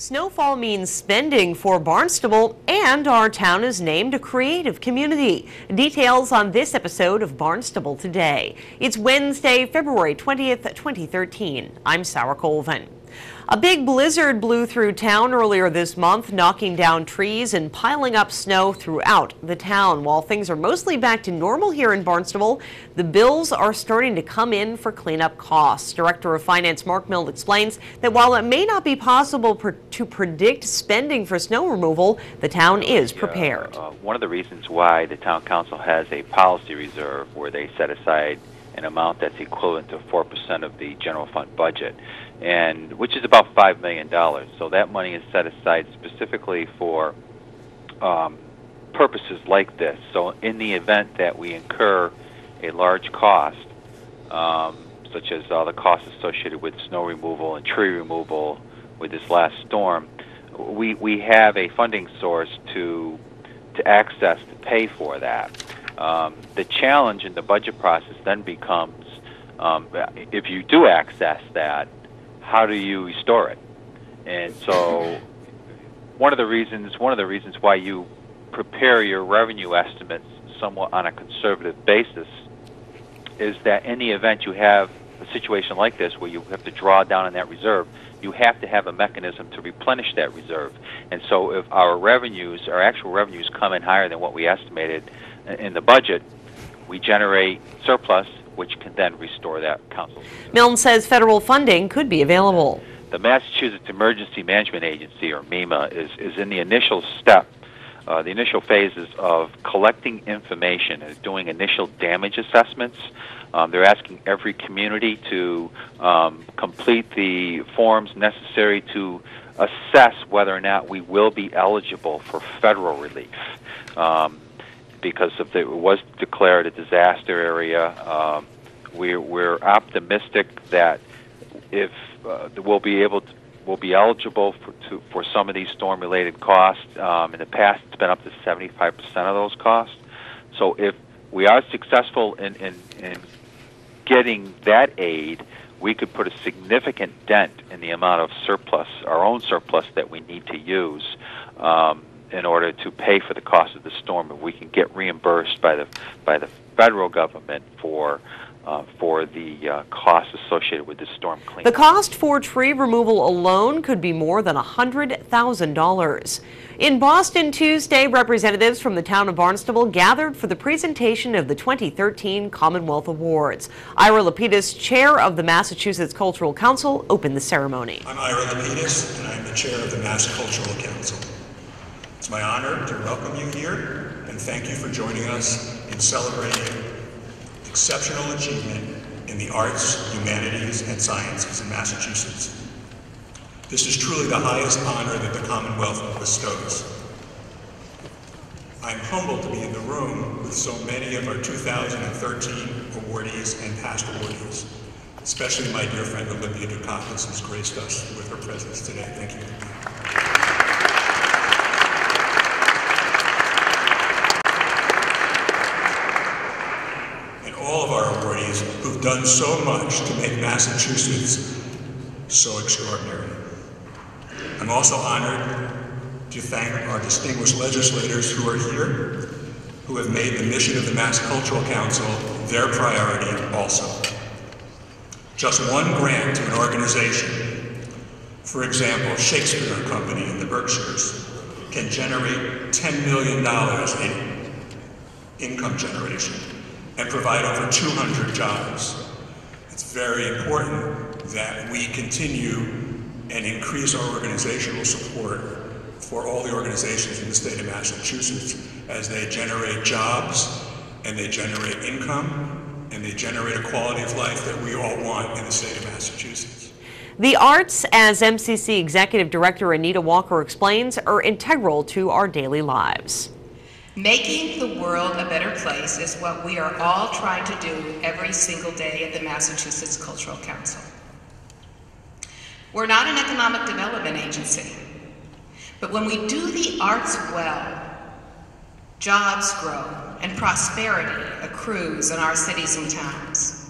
Snowfall means spending for Barnstable, and our town is named a creative community. Details on this episode of Barnstable Today. It's Wednesday, February 20th, 2013. I'm Sarah Colvin. A big blizzard blew through town earlier this month, knocking down trees and piling up snow throughout the town. While things are mostly back to normal here in Barnstable, the bills are starting to come in for cleanup costs. Director of Finance Mark Milne explains that while it may not be possible per to predict spending for snow removal, the town is prepared. Uh, uh, one of the reasons why the town council has a policy reserve where they set aside an amount that's equivalent to 4% of the general fund budget, and which is about $5 million. So that money is set aside specifically for um, purposes like this. So in the event that we incur a large cost, um, such as all the costs associated with snow removal and tree removal with this last storm, we, we have a funding source to to access to pay for that. Um, the challenge in the budget process then becomes um, if you do access that, how do you restore it? And so, one of the reasons one of the reasons why you prepare your revenue estimates somewhat on a conservative basis is that in the event you have a situation like this where you have to draw down on that reserve, you have to have a mechanism to replenish that reserve. And so, if our revenues, our actual revenues, come in higher than what we estimated, in the budget, we generate surplus, which can then restore that council. Milne says federal funding could be available. The Massachusetts Emergency Management Agency, or MEMA, is, is in the initial step, uh, the initial phases of collecting information and doing initial damage assessments. Um, they're asking every community to um, complete the forms necessary to assess whether or not we will be eligible for federal relief. Um, because of the, it was declared a disaster area. Um, we're, we're optimistic that if uh, we'll be able to, we'll be eligible for, to, for some of these storm-related costs. Um, in the past, it's been up to 75% of those costs. So if we are successful in, in, in getting that aid, we could put a significant dent in the amount of surplus, our own surplus that we need to use. Um, in order to pay for the cost of the storm if we can get reimbursed by the by the federal government for uh, for the uh, costs associated with this storm cleanup. The cost for tree removal alone could be more than $100,000. In Boston Tuesday, representatives from the town of Barnstable gathered for the presentation of the 2013 Commonwealth Awards. Ira Lapidus, chair of the Massachusetts Cultural Council, opened the ceremony. I'm Ira Lapidus, and I'm the chair of the Mass Cultural Council. It's my honor to welcome you here and thank you for joining us in celebrating exceptional achievement in the arts, humanities, and sciences in Massachusetts. This is truly the highest honor that the Commonwealth bestows. I'm humbled to be in the room with so many of our 2013 awardees and past awardees, especially my dear friend Olympia Dukakis, who's graced us with her presence today. Thank you. Who've done so much to make Massachusetts so extraordinary. I'm also honored to thank our distinguished legislators who are here, who have made the mission of the Mass Cultural Council their priority also. Just one grant to an organization, for example, Shakespeare Company in the Berkshires, can generate $10 million in income generation and provide over 200 jobs. It's very important that we continue and increase our organizational support for all the organizations in the state of Massachusetts as they generate jobs and they generate income and they generate a quality of life that we all want in the state of Massachusetts. The arts, as MCC Executive Director Anita Walker explains, are integral to our daily lives. Making the world a better place is what we are all trying to do every single day at the Massachusetts Cultural Council. We're not an economic development agency, but when we do the arts well, jobs grow and prosperity accrues in our cities and towns.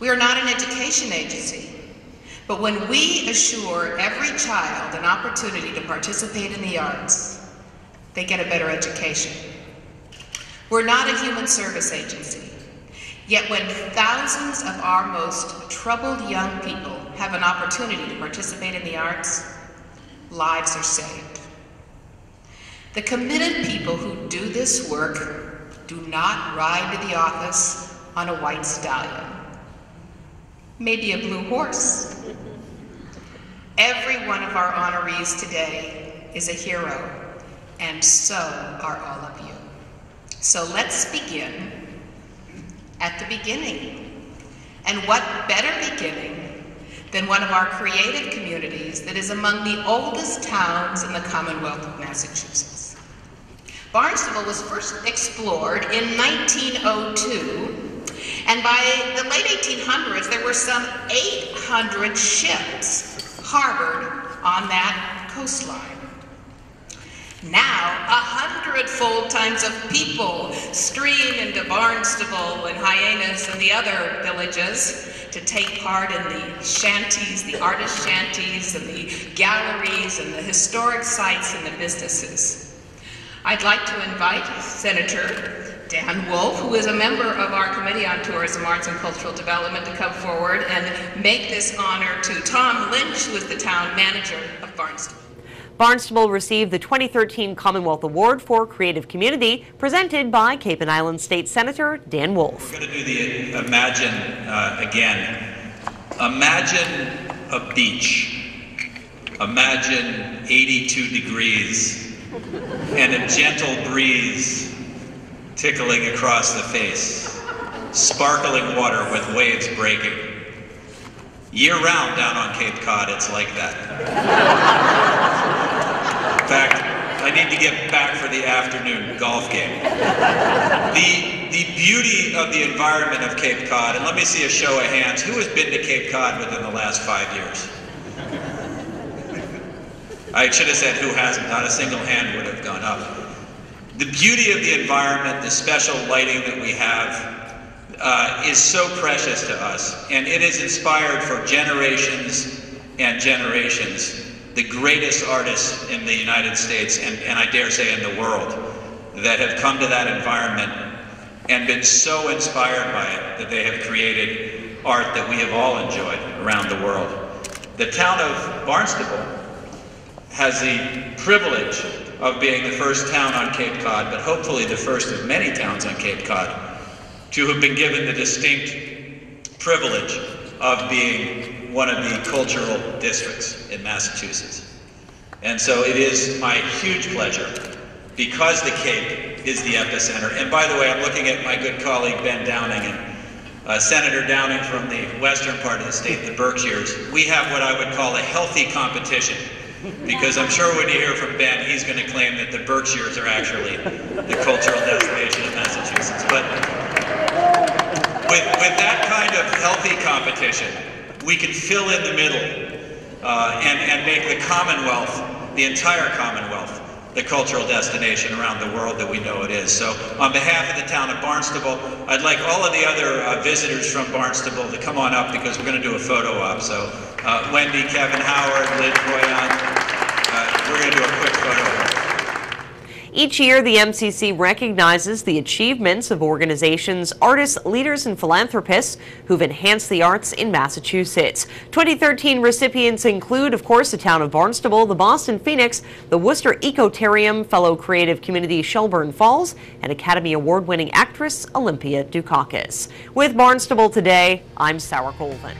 We are not an education agency, But when we assure every child an opportunity to participate in the arts, they get a better education. We're not a human service agency. Yet when thousands of our most troubled young people have an opportunity to participate in the arts, lives are saved. The committed people who do this work do not ride to the office on a white stallion, maybe a blue horse. Every one of our honorees today is a hero, and so are all of you. So let's begin at the beginning. And what better beginning than one of our creative communities that is among the oldest towns in the Commonwealth of Massachusetts. Barnstable was first explored in 1902, and by the late 1800s, there were some 800 ships harbored on that coastline. Now, a hundredfold times of people stream into Barnstable and Hyannis and the other villages to take part in the shanties, the artist shanties, and the galleries, and the historic sites and the businesses. I'd like to invite Senator Dan Wolf, who is a member of our Committee on Tourism, Arts, and Cultural Development, to come forward and make this honor to Tom Lynch, who is the town manager of Barnstable. Barnstable received the 2013 Commonwealth Award for Creative Community, presented by Cape and Island State Senator Dan Wolf. We're going to do the Imagine uh, again. Imagine a beach. Imagine 82 degrees and a gentle breeze tickling across the face. Sparkling water with waves breaking. Year round down on Cape Cod, it's like that. In fact, I need to get back for the afternoon golf game. The, the beauty of the environment of Cape Cod, and let me see a show of hands. Who has been to Cape Cod within the last five years? I should have said who hasn't. Not a single hand would have gone up. The beauty of the environment, the special lighting that we have, uh, is so precious to us. And it has inspired for generations and generations the greatest artists in the United States, and, and I dare say in the world, that have come to that environment and been so inspired by it that they have created art that we have all enjoyed around the world. The town of Barnstable has the privilege of being the first town on Cape Cod, but hopefully the first of many towns on Cape Cod, to have been given the distinct privilege of being one of the cultural districts in Massachusetts. And so it is my huge pleasure, because the Cape is the epicenter. And by the way, I'm looking at my good colleague Ben Downing and uh, Senator Downing from the western part of the state, the Berkshires. We have what I would call a healthy competition. Because I'm sure when you hear from Ben, he's going to claim that the Berkshires are actually the cultural destination of Massachusetts. But with, with that kind of healthy competition, we can fill in the middle uh, and, and make the Commonwealth, the entire Commonwealth, the cultural destination around the world that we know it is. So on behalf of the town of Barnstable, I'd like all of the other uh, visitors from Barnstable to come on up because we're going to do a photo op. So uh, Wendy, Kevin Howard, Lynn Boyan, uh, we're going to do a quick photo op. Each year, the MCC recognizes the achievements of organizations, artists, leaders, and philanthropists who've enhanced the arts in Massachusetts. 2013 recipients include, of course, the town of Barnstable, the Boston Phoenix, the Worcester Ecotarium, fellow creative community Shelburne Falls, and Academy Award winning actress Olympia Dukakis. With Barnstable today, I'm Sarah Colvin.